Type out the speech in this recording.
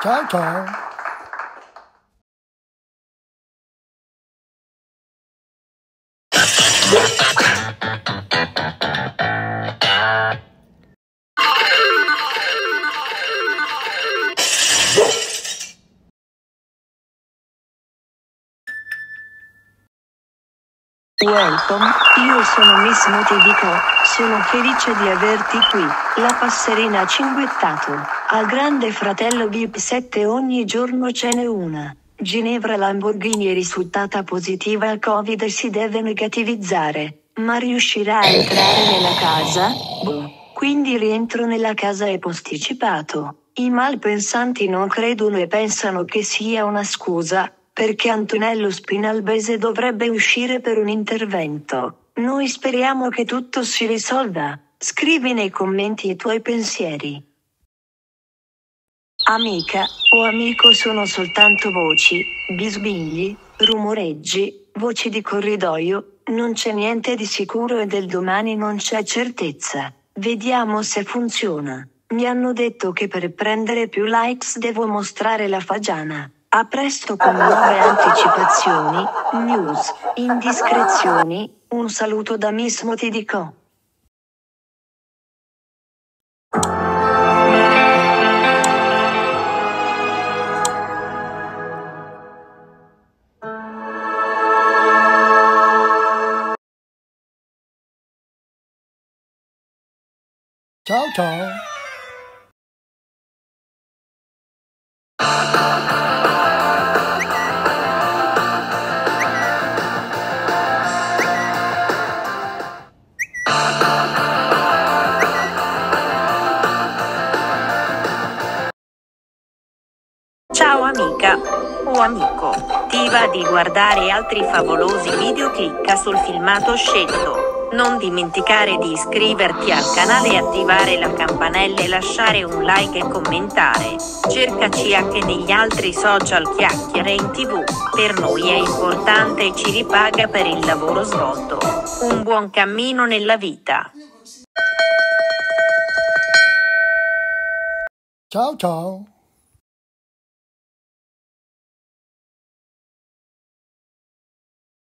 Ciao ciao. Welcome, io sono Miss Motidico, sono felice di averti qui. La passerina ha cinguettato. Al grande fratello VIP 7 ogni giorno ce n'è una. Ginevra Lamborghini è risultata positiva al Covid e si deve negativizzare. Ma riuscirà a entrare nella casa? Boh. Quindi il rientro nella casa è posticipato. I malpensanti non credono e pensano che sia una scusa, perché Antonello Spinalbese dovrebbe uscire per un intervento. Noi speriamo che tutto si risolva. Scrivi nei commenti i tuoi pensieri. Amica o amico sono soltanto voci, bisbigli, rumoreggi, voci di corridoio, non c'è niente di sicuro e del domani non c'è certezza. Vediamo se funziona. Mi hanno detto che per prendere più likes devo mostrare la fagiana. A presto con nuove anticipazioni, news, indiscrezioni, un saluto da Miss Motidico. Ciao ciao. Ciao amica o amico, ti va di guardare altri favolosi video clicca sul filmato scelto. Non dimenticare di iscriverti al canale attivare la campanella e lasciare un like e commentare. Cercaci anche negli altri social chiacchiere in tv, per noi è importante e ci ripaga per il lavoro svolto. Un buon cammino nella vita. Ciao ciao.